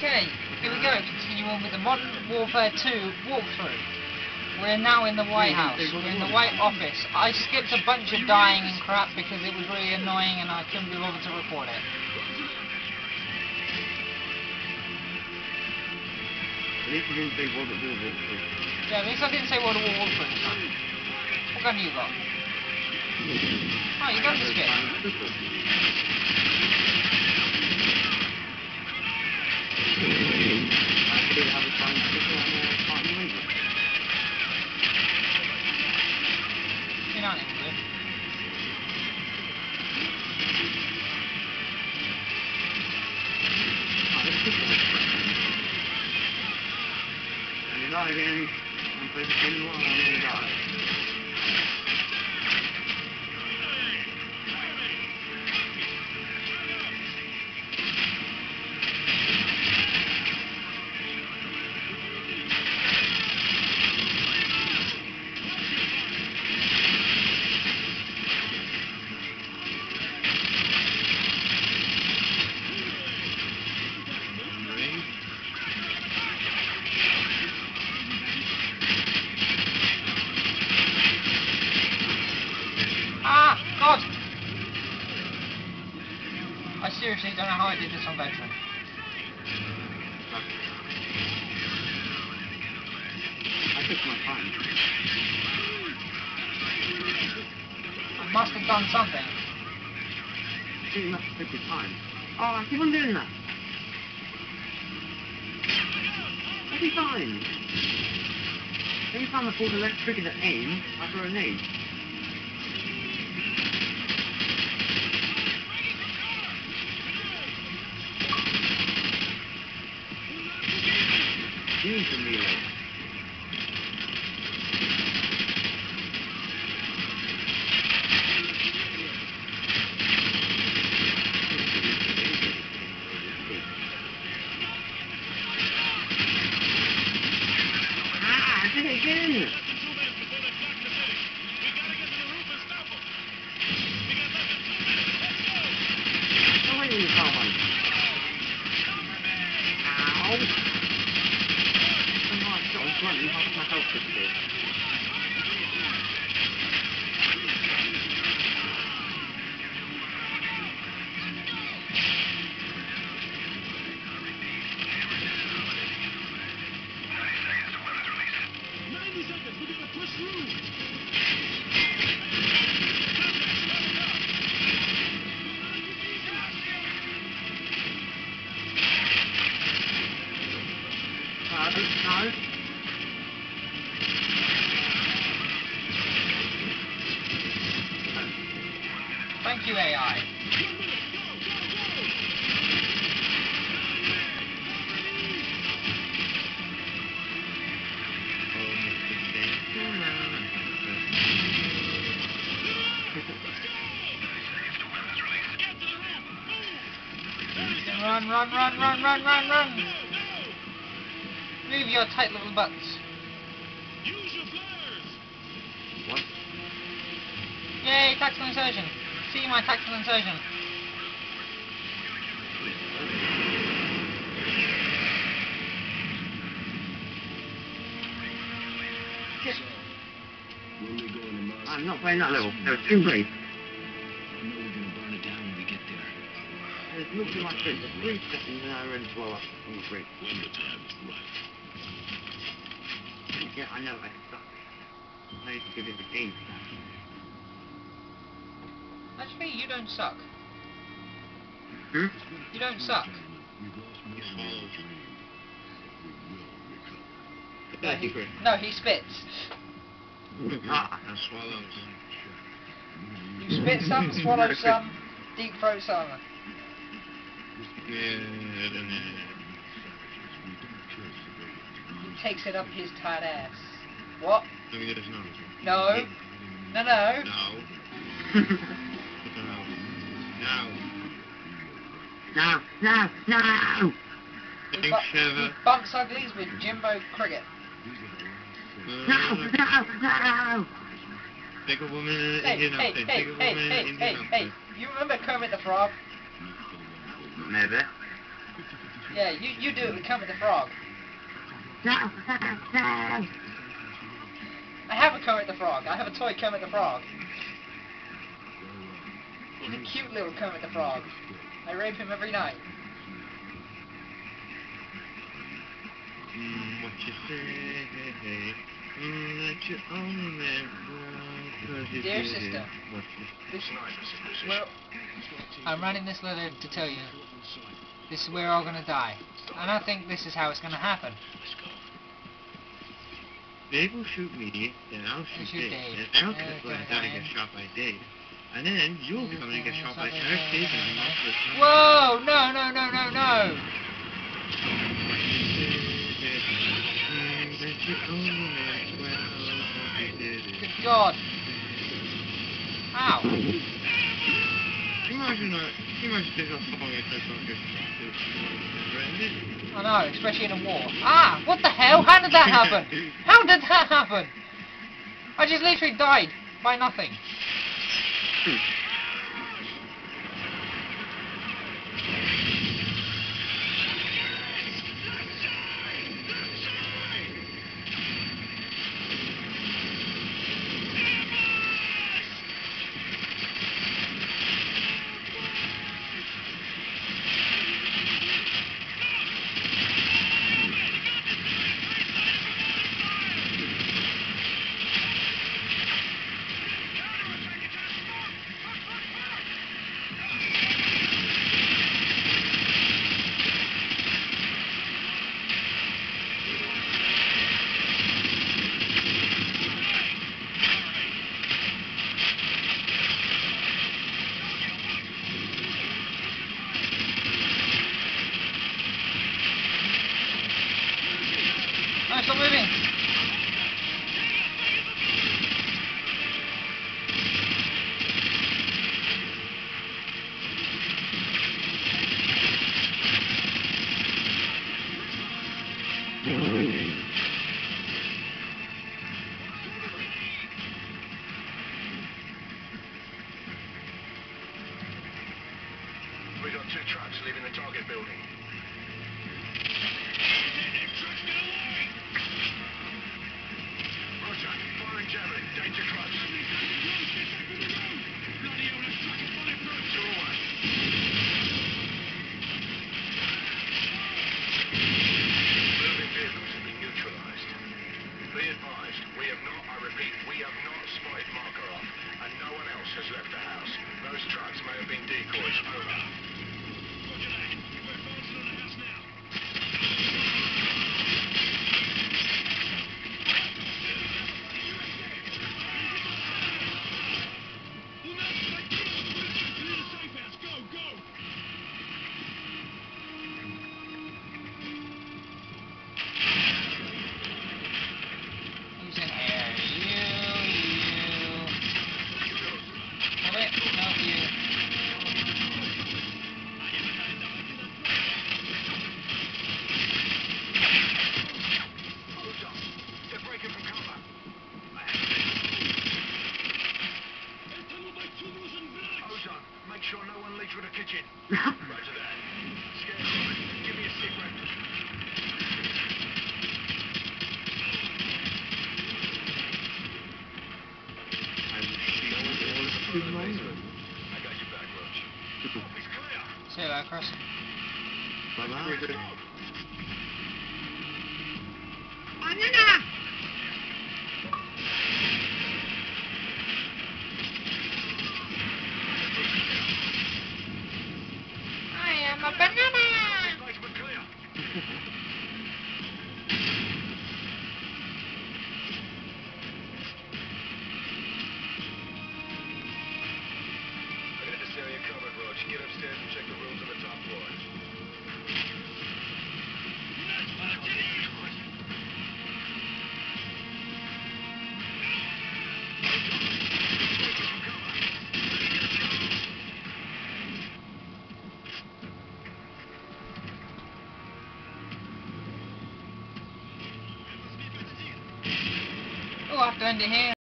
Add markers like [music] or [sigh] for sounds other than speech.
Okay, here we go. Continue on with the Modern Warfare 2 walkthrough. We're now in the White House. We're in the White Office. I skipped a bunch of dying and crap because it was really annoying and I couldn't be bothered to record it. At least you didn't say World War walkthrough. Yeah, at least I didn't say World War Walkthrough this time. What gun you got? Oh, you got the skip. I did have a seriously don't know how I did this on Veteran. I took my time. I must have done something. You must took your time. Oh, I keep on doing that. Every time. Every time I pull the left trigger to aim, I throw a nade. To reload. Ah, I did it again! Oh, wait, you found one. Ow! You, AI. Run, run, run, run, run, run, run! Move your tight little butts. What? Yay, tactical insertion. See my tactical insertion. I'm not playing that level. There was too brave. I know we're gonna burn it down when we get there. There's nothing like this. For three seconds and I already blow up bridge. When the time is right. Yeah, I know. I. I need to give it the game that. Actually, you don't suck. Hmm? You don't suck. We've lost most of our dream. We will recover. No, he, no, he spits. Ah, And swallows. You spit some, swallow some, deep throat some. He takes it up his tight ass. What? Let me get his numbers. No. No, no. No. [laughs] No. no, no, no! He, bu- he bumps uglies with Jimbo Cricket. No, no, no! Take a woman in Hey, Indian hey, outfit. hey, Take hey, woman in hey, Indian hey, outfit. hey. You remember Kermit the Frog? Maybe. Yeah, you, you do it with Kermit the Frog. I have a Kermit the Frog. I have a toy Kermit the Frog. He's a cute little Kermit the Frog. I rape him every night. Mm, what you say. Mm, that you only meant wrong 'cause you Dear sister. This, Snipers in position. well, I'm writing this letter to tell you this is where we're all gonna die. And I think this is how it's gonna happen. Dave will shoot me, then I'll shoot shoot Dave. Dave. Then I'll Yeah, get okay, down and get shot by Dave. And then you'll Yeah, come and get shot by Eric like Dave that. and off the top. Whoa! No, no, no, no, no! That you only meant well 'cause you did it. Good God! Ow! Imagine that? Imagine taking off type of just I know, especially in a war. Ah! What the hell? How did that happen? [laughs] How did that happen? I just literally died by nothing. No, two trucks leaving the target building. The kitchen. Roger that. Scarecrow, give me a sit. I will shoot all of two moments. I got your back, Roach. It's clear. See you later, Chris. Bye-bye. I Have to here.